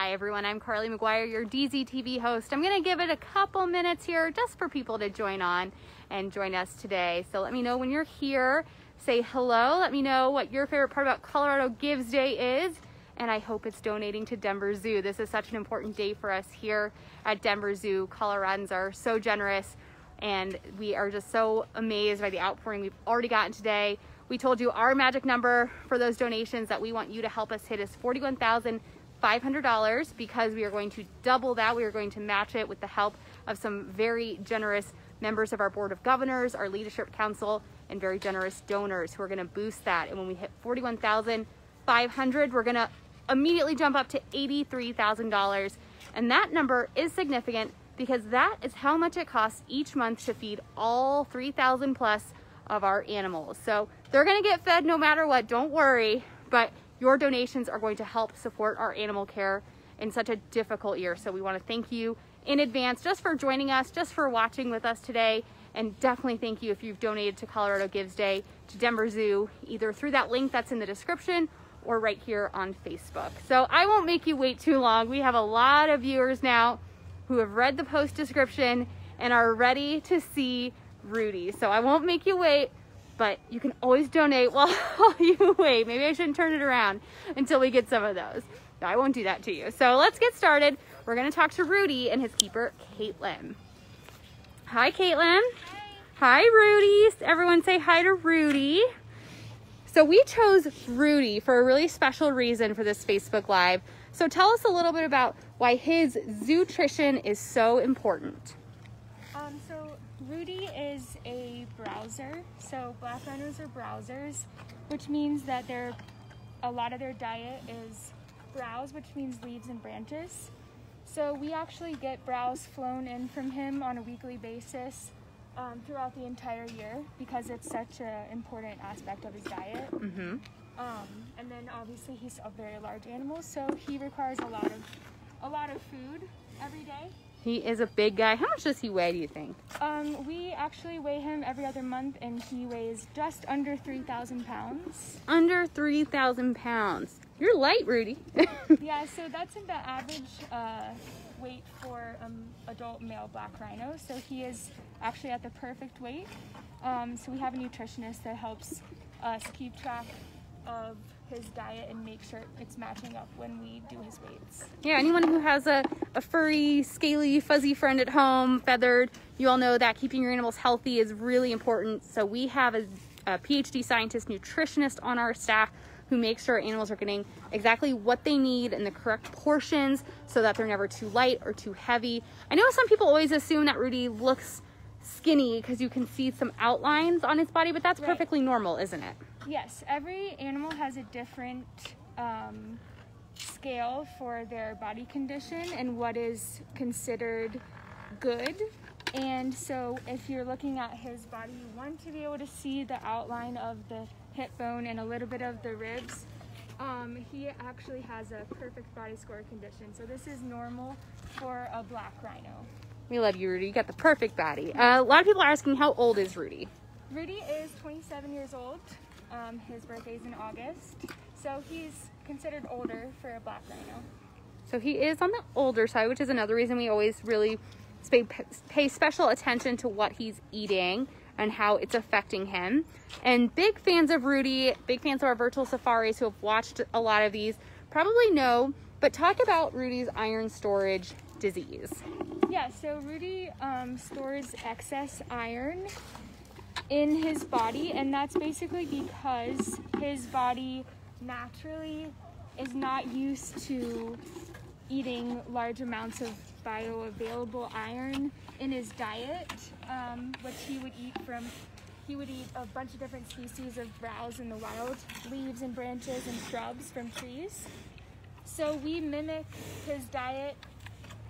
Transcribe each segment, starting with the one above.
Hi everyone, I'm Carly McGuire, your DZTV host. I'm gonna give it a couple minutes here just for people to join on and join us today. So let me know when you're here. Say hello. Let me know what your favorite part about Colorado Gives Day is. And I hope it's donating to Denver Zoo. This is such an important day for us here at Denver Zoo. Coloradans are so generous and we are just so amazed by the outpouring we've already gotten today. We told you our magic number for those donations that we want you to help us hit is $41,500 because we are going to double that. We are going to match it with the help of some very generous members of our Board of Governors, our Leadership Council, and very generous donors who are gonna boost that. And when we hit 41,500, we're gonna immediately jump up to $83,000. And that number is significant because that is how much it costs each month to feed all 3,000 plus of our animals. So they're gonna get fed no matter what, don't worry, but your donations are going to help support our animal care in such a difficult year. So we wanna thank you in advance just for joining us, just for watching with us today. And definitely thank you if you've donated to Colorado Gives Day to Denver Zoo, either through that link that's in the description or right here on Facebook. So I won't make you wait too long. We have a lot of viewers now who have read the post description and are ready to see Rudy. So I won't make you wait, but you can always donate while you wait. Maybe I shouldn't turn it around until we get some of those. No, I won't do that to you. So let's get started. We're gonna talk to Rudy and his keeper, Caitlin. Hi, Caitlin. Hi. Hi, Rudy. Everyone say hi to Rudy. So we chose Rudy for a really special reason for this Facebook Live. So tell us a little bit about why his zootrition is so important. Um, so Rudy is a browser. So black rhinos are browsers, which means that they're a lot of their diet is browse, which means leaves and branches. So we actually get browse flown in from him on a weekly basis um, throughout the entire year because it's such an important aspect of his diet. Mm-hmm. Um, and then obviously he's a very large animal, so he requires a lot of a lot of food every day. He is a big guy. How much does he weigh, do you think? Um, we actually weigh him every other month, and he weighs just under 3,000 pounds. Under 3,000 pounds. You're light, Rudy. yeah, so that's the average uh, weight for um, adult male black rhino. So he is actually at the perfect weight. Um, so we have a nutritionist that helps us keep track of his diet and make sure it's matching up when we do his weights. Yeah, anyone who has a, a furry, scaly, fuzzy friend at home, feathered, you all know that keeping your animals healthy is really important. So we have a, a PhD scientist nutritionist on our staff who makes sure animals are getting exactly what they need in the correct portions so that they're never too light or too heavy. I know some people always assume that Rudy looks skinny because you can see some outlines on his body, but that's right. perfectly normal, isn't it? Yes, every animal has a different um, scale for their body condition and what is considered good. And so, if you're looking at his body, you want to be able to see the outline of the hip bone and a little bit of the ribs. Um, he actually has a perfect body score condition. So, this is normal for a black rhino. We love you, Rudy. You got the perfect body. Uh, a lot of people are asking, how old is Rudy? Rudy is 27 years old. Um, his birthday's in August, so he's considered older for a black rhino. So he is on the older side, which is another reason we always really pay special attention to what he's eating and how it's affecting him. And big fans of Rudy, big fans of our virtual safaris who have watched a lot of these probably know, but talk about Rudy's iron storage disease. Yeah, so Rudy um, stores excess iron in his body, and that's basically because his body naturally is not used to eating large amounts of bioavailable iron in his diet, um, which he would eat from. He would eat a bunch of different species of browse in the wild, leaves and branches and shrubs from trees. So we mimic his diet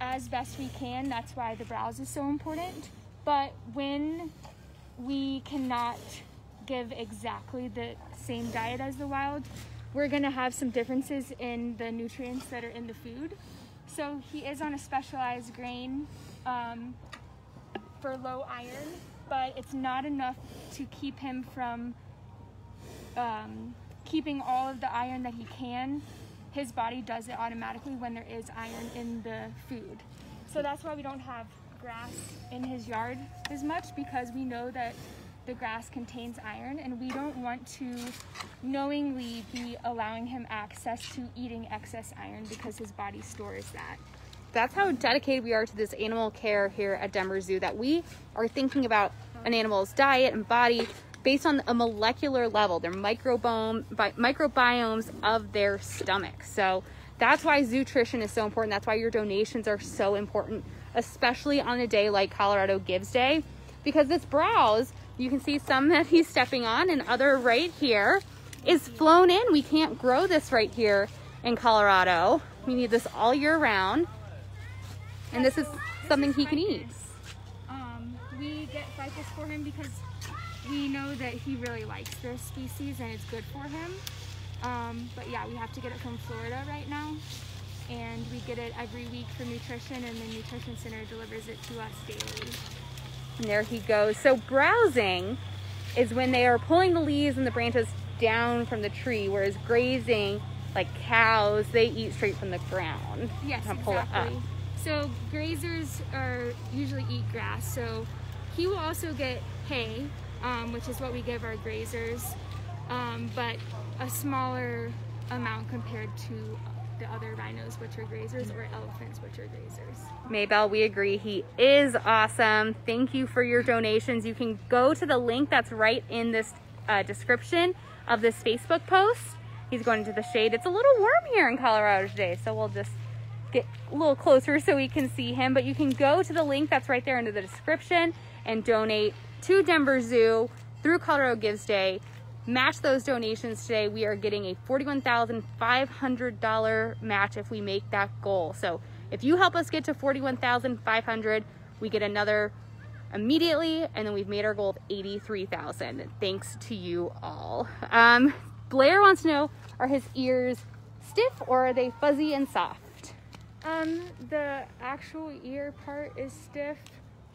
as best we can. That's why the browse is so important. But when we cannot give exactly the same diet as the wild. We're gonna have some differences in the nutrients that are in the food. So he is on a specialized grain um, for low iron, but it's not enough to keep him from um, keeping all of the iron that he can his body does it automatically when there is iron in the food. So that's why we don't have grass in his yard as much because we know that the grass contains iron and we don't want to knowingly be allowing him access to eating excess iron because his body stores that. That's how dedicated we are to this animal care here at Denver Zoo that we are thinking about an animal's diet and body based on a molecular level, their microbiome, microbiomes of their stomach. So that's why zootrition is so important. That's why your donations are so important, especially on a day like Colorado Gives Day, because this browse, you can see some that he's stepping on and other right here is flown in. We can't grow this right here in Colorado. We need this all year round. And this is something he can eat. Um, we get ficus for him because we know that he really likes this species and it's good for him. Um, but yeah, we have to get it from Florida right now. And we get it every week for nutrition and the nutrition center delivers it to us daily. And there he goes. So browsing is when they are pulling the leaves and the branches down from the tree, whereas grazing, like cows, they eat straight from the ground. Yes, exactly. So grazers are usually eat grass. So he will also get hay, um, which is what we give our grazers, um, but a smaller amount compared to the other rhinos, which are grazers, or elephants, which are grazers. Maybell, we agree. He is awesome. Thank you for your donations. You can go to the link that's right in this uh, description of this Facebook post. He's going into the shade. It's a little warm here in Colorado today, so we'll just get a little closer so we can see him. But you can go to the link that's right there in the description and donate to Denver Zoo through Colorado Gives Day match those donations today. We are getting a $41,500 match if we make that goal. So if you help us get to 41,500, we get another immediately, and then we've made our goal of 83,000. Thanks to you all. Um, Blair wants to know, are his ears stiff or are they fuzzy and soft? Um, the actual ear part is stiff.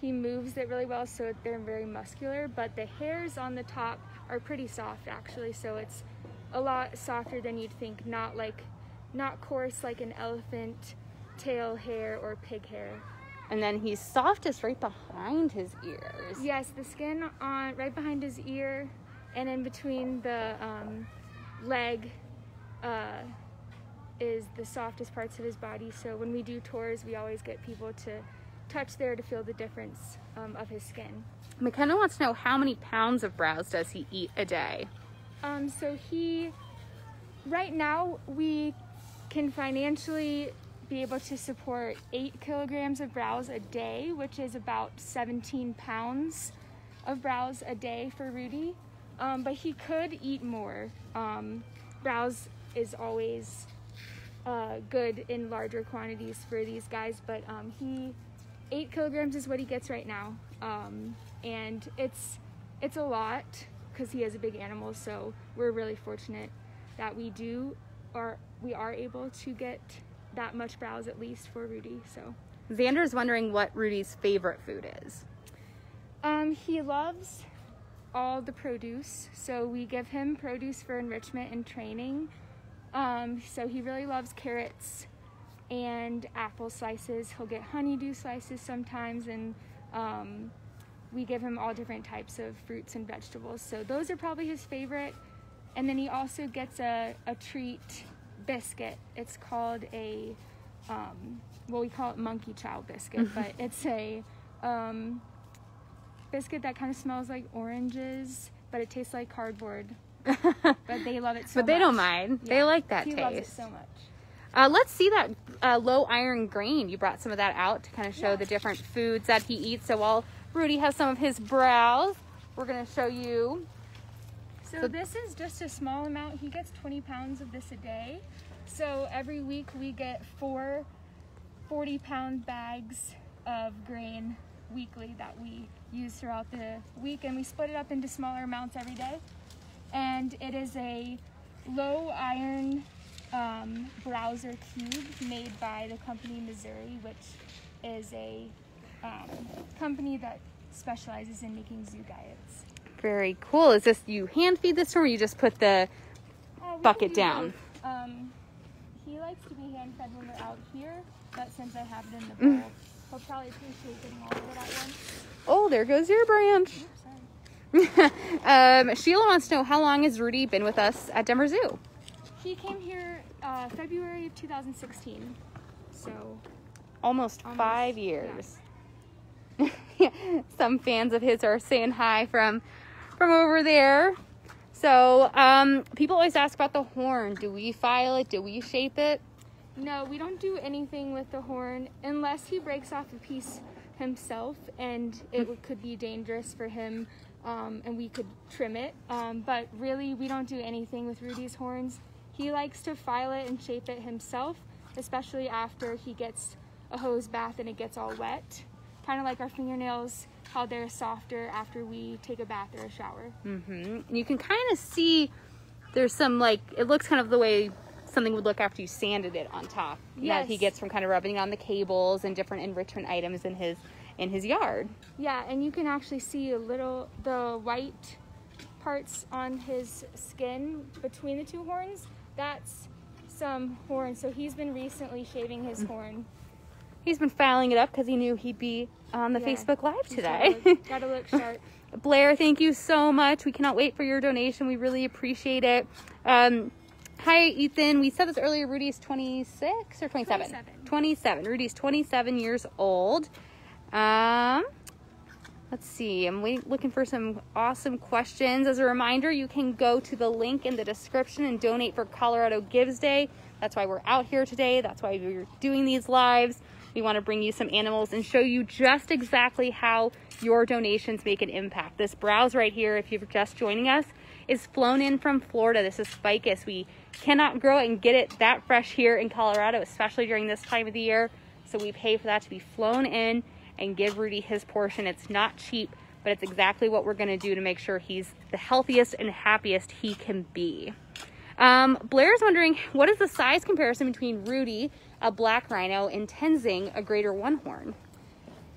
He moves it really well, so they're very muscular, but the hairs on the top are pretty soft actually, so it's a lot softer than you'd think, not like, not coarse like an elephant tail hair or pig hair. And then he's softest right behind his ears. Yes, the skin on right behind his ear and in between the um, leg uh, is the softest parts of his body. So when we do tours, we always get people to touch there to feel the difference um, of his skin. McKenna wants to know how many pounds of browse does he eat a day? Um, so he, right now, we can financially be able to support eight kilograms of browse a day, which is about 17 pounds of browse a day for Rudy. Um, but he could eat more. Um, browse is always uh, good in larger quantities for these guys, but um, he eight kilograms is what he gets right now. Um, and it's it's a lot because he is a big animal. So we're really fortunate that we do or we are able to get that much browse at least for Rudy. So Xander's wondering what Rudy's favorite food is. Um, he loves all the produce, so we give him produce for enrichment and training. Um, so he really loves carrots and apple slices. He'll get honeydew slices sometimes, and um, we give him all different types of fruits and vegetables. So those are probably his favorite. And then he also gets a, a treat biscuit. It's called a, um, well, we call it monkey chow biscuit, but it's a um, biscuit that kind of smells like oranges, but it tastes like cardboard. but they love it so But they much. don't mind. Yeah. They like that he taste. loves it so much. Uh, let's see that uh, low iron grain. You brought some of that out to kind of show yeah. the different foods that he eats. So while Rudy has some of his browse, we're going to show you. So, so this is just a small amount. He gets 20 pounds of this a day. So every week we get four 40 pound bags of grain weekly that we use throughout the week and we split it up into smaller amounts every day. And it is a low iron um, browser cube made by the company Mazuri, which is a um, company that specializes in making zoo guides. Very cool. Is this you hand feed this to him, or you just put the uh, bucket down? Um, he likes to be hand fed when we're out here, but since I have it in the Mm. bowl, he'll probably appreciate getting all of it at once. Oh, there goes your branch. Oops, um, Sheila wants to know how long has Rudy been with us at Denver Zoo? He came here uh, February of 2016. So, Almost, Almost, five years. Some fans of his are saying hi from from over there. So, um, people always ask about the horn. Do we file it? Do we shape it? no, we don't do anything with the horn unless he breaks off a piece himself and it could be dangerous for him um, and we could trim it. Um, but really, we don't do anything with Rudy's horns. He likes to file it and shape it himself, especially after he gets a hose bath and it gets all wet. Kind of like our fingernails, how they're softer after we take a bath or a shower. Mm-hmm. You can kind of see there's some like it looks kind of the way something would look after you sanded it on top. That he gets from kind of rubbing on the cables and different enrichment items in his in his yard. Yeah, and you can actually see a little the white parts on his skin between the two horns. That's some horn. So he's been recently shaving his horn. He's been filing it up because he knew he'd be on the Yeah. Facebook Live today. Gotta, gotta look sharp. Blair, thank you so much. We cannot wait for your donation. We really appreciate it. Um, hi, Ethan. We said this earlier. Rudy's 26 or 27? 27. 27. Rudy's 27 years old. Um, let's see. I'm looking for some awesome questions. As a reminder, you can go to the link in the description and donate for Colorado Gives Day. That's why we're out here today. That's why we're doing these lives. We want to bring you some animals and show you just exactly how your donations make an impact. This browse right here, if you're just joining us, is flown in from Florida. This is ficus. We cannot grow and get it that fresh here in Colorado, especially during this time of the year. So we pay for that to be flown in and give Rudy his portion. It's not cheap, but it's exactly what we're going to do to make sure he's the healthiest and happiest he can be. Um, Blair's wondering what is the size comparison between Rudy, a black rhino, and Tenzing, a greater one horn?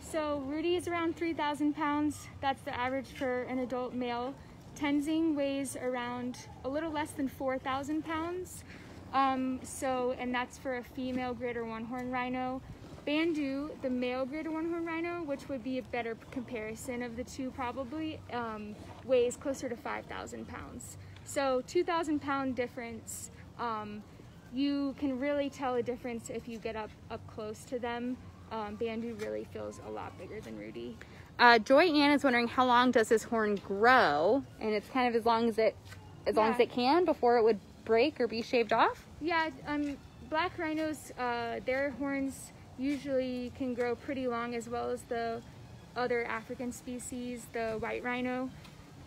So Rudy is around 3,000 pounds. That's the average for an adult male. Tenzing weighs around a little less than 4,000 pounds. Um, so, and that's for a female greater one horn rhino. Bandu, the male greater one horn rhino, which would be a better comparison of the two probably, um, weighs closer to 5,000 pounds. So, 2,000 pound difference. Um, you can really tell a difference if you get up up close to them. Um, Bandu really feels a lot bigger than Rudy. Uh, Joy Ann is wondering how long does this horn grow, and it's kind of as long as it as long as it can before it would break or be shaved off. Yeah, um, black rhinos, uh, their horns usually can grow pretty long, as well as the other African species, the white rhino.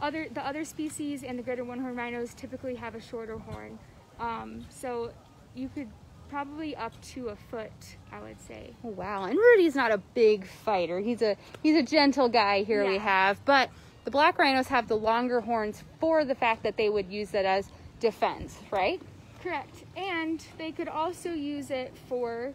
Other the other species and the greater one horn rhinos typically have a shorter horn. Um, so you could probably up to a foot, I would say. Oh, wow, and Rudy's not a big fighter. He's a he's a gentle guy here we have, but the black rhinos have the longer horns for the fact that they would use it as defense, right? Correct. And they could also use it for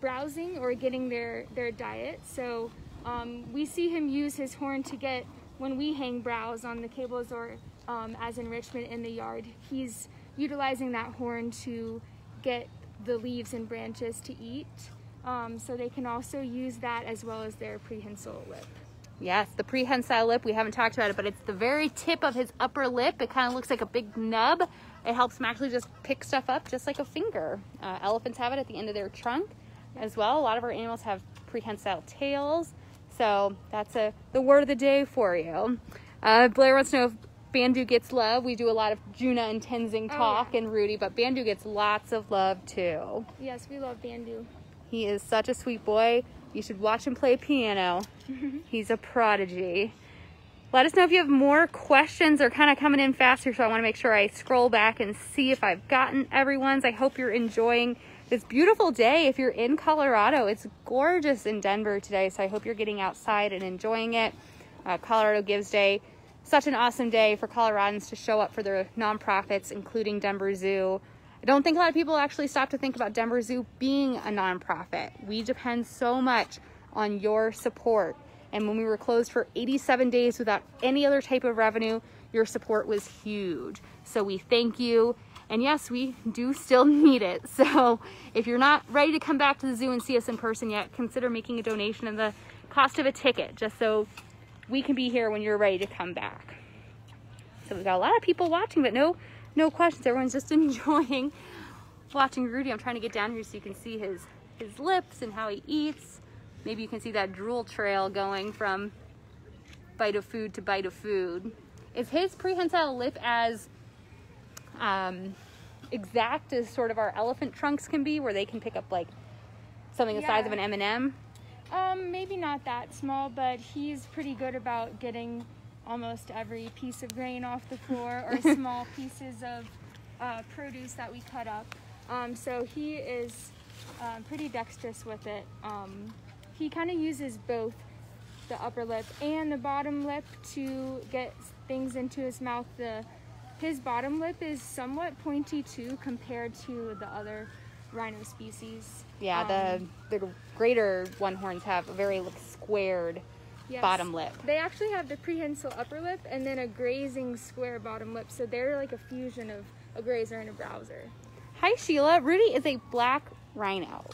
browsing or getting their, their diet. So um, we see him use his horn to get, when we hang browse on the cables or um, as enrichment in the yard, he's utilizing that horn to get the leaves and branches to eat. Um, so they can also use that as well as their prehensile lip. Yes, the prehensile lip. We haven't talked about it, but it's the very tip of his upper lip. It kind of looks like a big nub. It helps him actually just pick stuff up, just like a finger. Uh, elephants have it at the end of their trunk as well. A lot of our animals have prehensile tails. So that's a the word of the day for you. Uh, Blair wants to know if Bandu gets love. We do a lot of Juna and Tenzing Oh, talk yeah. and Rudy, but Bandu gets lots of love too. Yes, we love Bandu. He is such a sweet boy. You should watch him play piano. He's a prodigy. Let us know if you have more questions. They're kind of coming in faster, so I want to make sure I scroll back and see if I've gotten everyone's. I hope you're enjoying this beautiful day. If you're in Colorado, it's gorgeous in Denver today, so I hope you're getting outside and enjoying it. Uh, Colorado Gives Day, such an awesome day for Coloradans to show up for their nonprofits, including Denver Zoo. I don't think a lot of people actually stop to think about Denver Zoo being a nonprofit. We depend so much on your support. And when we were closed for 87 days without any other type of revenue, your support was huge. So we thank you. And yes, we do still need it. So if you're not ready to come back to the zoo and see us in person yet, consider making a donation of the cost of a ticket just so we can be here when you're ready to come back. So we've got a lot of people watching, but no, no questions. Everyone's just enjoying watching Rudy. I'm trying to get down here so you can see his, his lips and how he eats. Maybe you can see that drool trail going from bite of food to bite of food. Is his prehensile lip as um, exact as sort of our elephant trunks can be, where they can pick up like something the size of an Yeah. M&M? Um, maybe not that small, but he's pretty good about getting almost every piece of grain off the floor or small pieces of uh, produce that we cut up. Um, so he is um, pretty dexterous with it. Um, he kind of uses both the upper lip and the bottom lip to get things into his mouth. The his bottom lip is somewhat pointy too compared to the other rhino species. Yeah, Um, the the greater one horns have a very like, squared Yes. bottom lip. They actually have the prehensile upper lip and then a grazing square bottom lip. So they're like a fusion of a grazer and a browser. Hi Sheila, Rudy is a black rhino.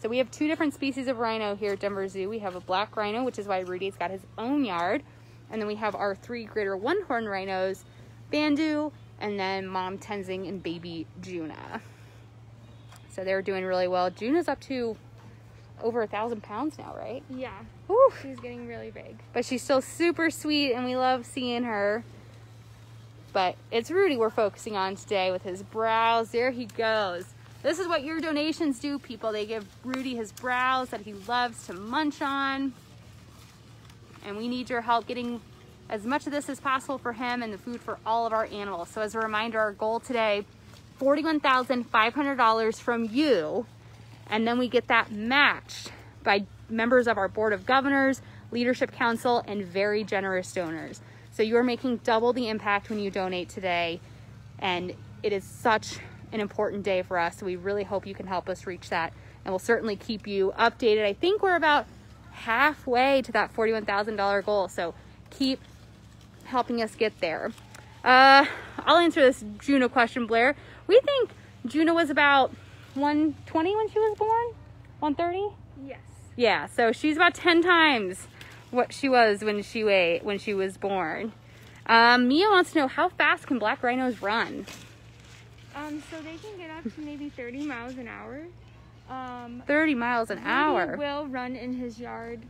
So we have two different species of rhino here at Denver Zoo. We have a black rhino, which is why Rudy's got his own yard. And then we have our three greater one horn rhinos, Bandu, and then Mom Tenzing and baby Juna. So they're doing really well. Juna's up to over a thousand pounds now, right? Yeah, Whew. she's getting really big. But she's still super sweet and we love seeing her. But it's Rudy we're focusing on today with his browse. There he goes. This is what your donations do, people. They give Rudy his browse that he loves to munch on. And we need your help getting as much of this as possible for him and the food for all of our animals. So as a reminder, our goal today, $41,500 from you. And then we get that matched by members of our board of governors, leadership council, and very generous donors. So you are making double the impact when you donate today. And it is such an important day for us. So we really hope you can help us reach that. And we'll certainly keep you updated. I think we're about halfway to that $41,000 goal. So keep helping us get there. Uh, I'll answer this Juna question, Blair. We think Juna was about 120 when she was born? 130? Yes. Yeah, so she's about 10 times what she was when she weighed, when she was born. Um, Mia wants to know how fast can black rhinos run? Um, so they can get up to maybe 30 miles an hour. Um, 30 miles an hour. will run in his yard.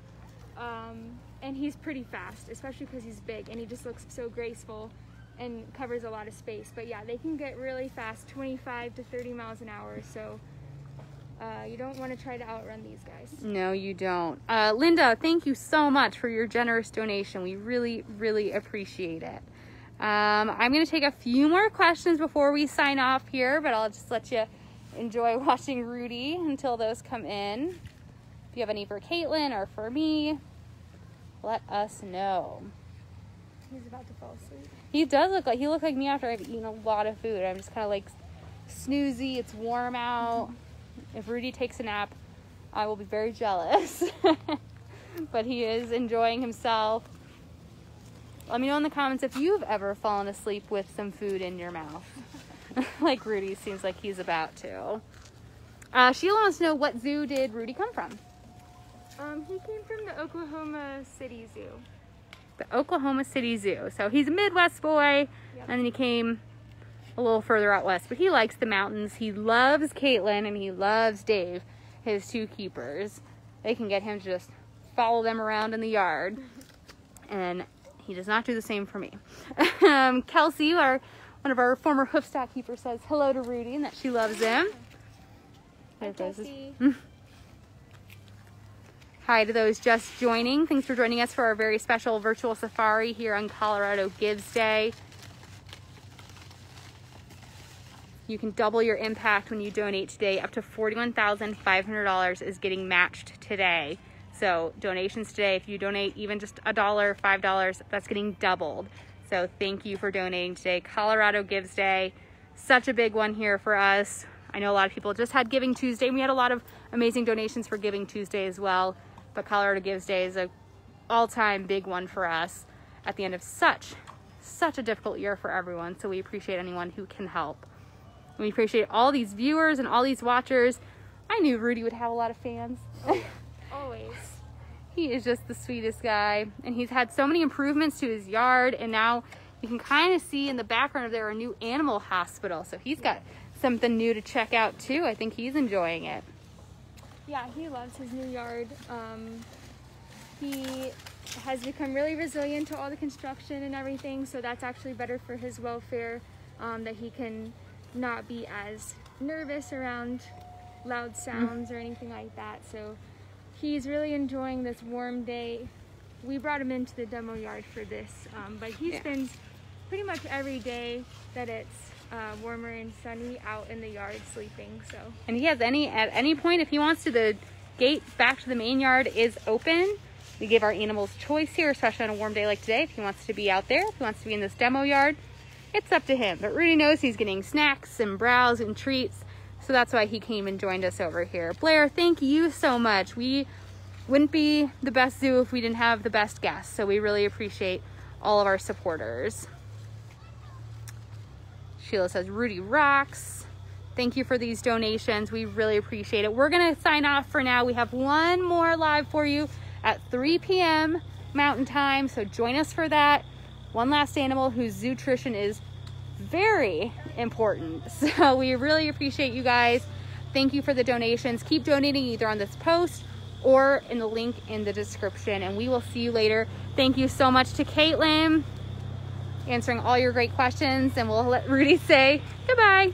Um, and he's pretty fast, especially because he's big and he just looks so graceful and covers a lot of space. But yeah, they can get really fast, 25 to 30 miles an hour. So uh, you don't want to try to outrun these guys. No, you don't. Uh, Linda, thank you so much for your generous donation. We really, really appreciate it. Um, I'm going to take a few more questions before we sign off here, but I'll just let you enjoy watching Rudy until those come in. If you have any for Caitlin or for me, let us know. He's about to fall asleep. He does look like he looked like me after I've eaten a lot of food. I'm just kind of like snoozy. It's warm out. If Rudy takes a nap, I will be very jealous. but he is enjoying himself. Let me know in the comments if you've ever fallen asleep with some food in your mouth, like Rudy seems like he's about to. Uh, Sheila wants to know what zoo did Rudy come from? Um, he came from the Oklahoma City Zoo. the Oklahoma City Zoo. So he's a Midwest boy, Yep. and then he came a little further out west. But he likes the mountains. He loves Caitlin, and he loves Dave, his two keepers. They can get him to just follow them around in the yard, and he does not do the same for me. um, Kelsey, our one of our former hoofstock keepers, says hello to Rudy and that she loves him. Hi, Kelsey. Hi to those just joining. Thanks for joining us for our very special virtual safari here on Colorado Gives Day. You can double your impact when you donate today. Up to $41,500 is getting matched today. So donations today, if you donate even just a dollar, five dollars, that's getting doubled. So thank you for donating today. Colorado Gives Day, such a big one here for us. I know a lot of people just had Giving Tuesday. and We had a lot of amazing donations for Giving Tuesday as well. But Colorado Gives Day is a all-time big one for us at the end of such, such a difficult year for everyone. So we appreciate anyone who can help. we appreciate all these viewers and all these watchers. I knew Rudy would have a lot of fans. Always. he is just the sweetest guy. And he's had so many improvements to his yard. And now you can kind of see in the background of there a new animal hospital. So he's got something new to check out too. I think he's enjoying it. Yeah, he loves his new yard. Um, he has become really resilient to all the construction and everything, so that's actually better for his welfare um, that he can not be as nervous around loud sounds or anything like that. So he's really enjoying this warm day. We brought him into the demo yard for this, um, but he Yeah. spends pretty much every day that it's uh, warmer and sunny out in the yard sleeping. So And he has any, at any point, if he wants to, the gate back to the main yard is open. We give our animals choice here, especially on a warm day like today. If he wants to be out there, if he wants to be in this demo yard, it's up to him. But Rudy knows he's getting snacks and browse and treats. So that's why he came and joined us over here. Blair, thank you so much. We wouldn't be the best zoo if we didn't have the best guests. So we really appreciate all of our supporters. Sheila says, Rudy rocks. Thank you for these donations. We really appreciate it. We're going to sign off for now. We have one more live for you at 3 p.m. Mountain Time. So join us for that. One last animal whose nutrition is very important. So we really appreciate you guys. Thank you for the donations. Keep donating either on this post or in the link in the description. And we will see you later. Thank you so much to Caitlin answering all your great questions. And we'll let Rudy say goodbye.